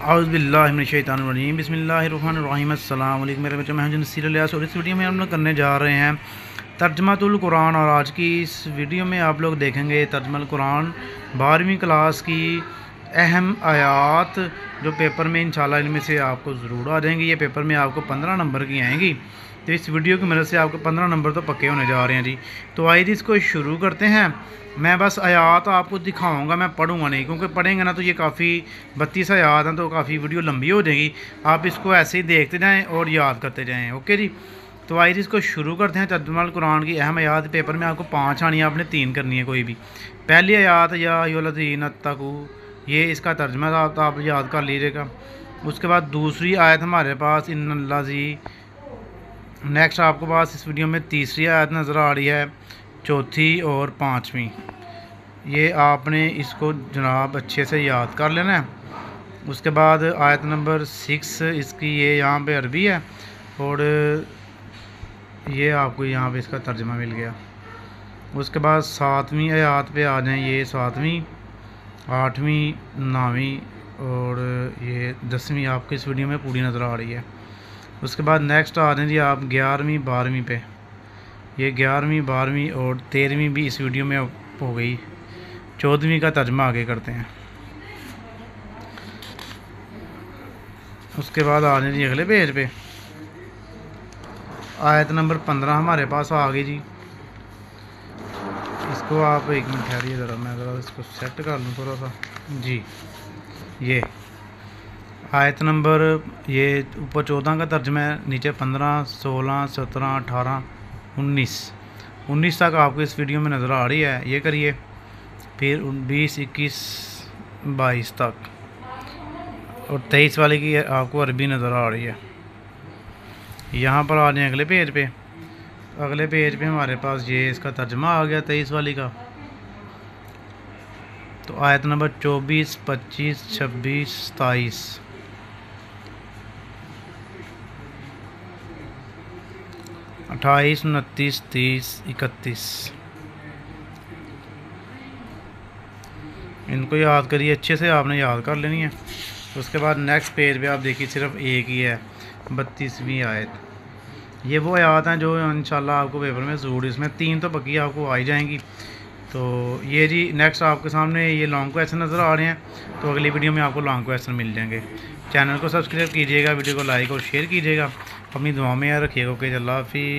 اعوذ باللہ من الشیطان الرجیم۔ بسم اللہ الرحمن الرحیم۔ السلام علیکم۔ میرے بچوں میں نصیر الیاس اور اس ویڈیو میں ہم لوگ کرنے جا رہے ہیں ترجمہ القرآن۔ اور آج کی اس ویڈیو میں آپ لوگ دیکھیں گے ترجمہ القرآن بارہویں کلاس کی اہم آیات جو پیپر میں انشاءاللہ ان میں سے آپ کو ضرور آ جائیں گی۔ یہ پیپر میں آپ کو پندرہ نمبر کی آئیں گی۔ تو اس ویڈیو کی مدد سے آپ کو پندرہ نمبر تو پکے ہونے جا رہے ہیں جی۔ تو آئیے جی، اس کو شروع کرتے ہیں۔ میں بس آیات آپ کو دکھاؤں گا، میں پڑھوں گا نہیں، کیونکہ پڑھیں گے نا تو یہ کافی بتیس آیات ہیں تو کافی ویڈیو لمبی ہو جائے گی۔ آپ اس کو ایسے ہی دیکھتے جائیں اور یاد کرتے جائیں، اوکے جی؟ تو آئیے جی، اس کو شروع کرتے ہیں۔ ترجمہ القرآن کی اہم آیات پیپر میں آپ کو پانچ آنی ہے آپ نے تین کرنی ہے کوئی بھی۔ پہلی آیات، یا یولدین اتقو یہ اس کا ترجمہ تھا، تو آپ یاد کر لیجیے گا۔ اس کے بعد دوسری آیت ہمارے پاس ان اللہ زی نیکسٹ آپ کو پاس اس ویڈیو میں تیسری آیت نظر آ رہی ہے، چوتھی اور پانچویں۔ یہ آپ نے اس کو جناب اچھے سے یاد کر لینا ہے۔ اس کے بعد آیت نمبر سکس، اس کی یہ یہاں پہ عربی ہے۔ اور یہ آپ کو یہاں پہ اس کا ترجمہ مل گیا۔ اس کے بعد ساتویں آیات پہ آ جائیں، یہ ساتویں۔ آٹھویں، نویں اور یہ دسویں آپ کو اس ویڈیو میں پوری نظر آ رہی ہے۔ اس کے بعد نیکسٹ آ جائیں جی آپ گیارہویں، بارہویں پہ۔ یہ گیارہویں، بارہویں اور تیرہویں بھی اس ویڈیو میں ہو گئی۔ چودھویں کا ترجمہ آگے کرتے ہیں۔ اس کے بعد آ جائیں جی اگلے پیج پہ۔ آیت نمبر پندرہ ہمارے پاس آ گئی جی۔ کو آپ ایک منٹ ٹھہریے ذرا میں ذرا اس کو سیٹ کر لوں تھوڑا سا جی یہ آیت نمبر یہ اوپر چودہ کا ترجمہ ہے نیچے پندرہ سولہ سترہ اٹھارہ انیس انیس تک آپ کو اس ویڈیو میں نظر آ رہی ہے یہ کریے پھر بیس اکیس بائیس تک اور تیئیس والے کی آپ کو عربی نظر آ رہی ہے یہاں پر آ جائیں اگلے پیج پہ اگلے پیج پہ ہمارے پاس یہ اس کا ترجمہ آ گیا تیئیس والی کا۔ تو آیت نمبر چوبیس، پچیس، چھبیس، ستائیس۔ اٹھائیس، انتیس، تیس، اکتیس۔ ان کو یاد کریے، اچھے سے آپ نے یاد کر لینی ہے۔ اس کے بعد نیکسٹ پیج پہ آپ دیکھیے، صرف ایک ہی ہے، بتیسویں آیت۔ یہ وہ آیات ہیں جو انشاءاللہ آپ کو پیپر میں ضرور اس میں تین تو پکی آپ کو آئی جائیں گی۔ تو یہ جی نیکسٹ آپ کے سامنے یہ لانگ کویسچن نظر آ رہے ہیں، تو اگلی ویڈیو میں آپ کو لانگ کویشچن مل جائیں گے۔ چینل کو سبسکرائب کیجیے گا ویڈیو کو لائک اور شیئر کیجیے گا۔ اپنی دعاؤں میں رکھیے گا۔ کہ اللہ حافظ۔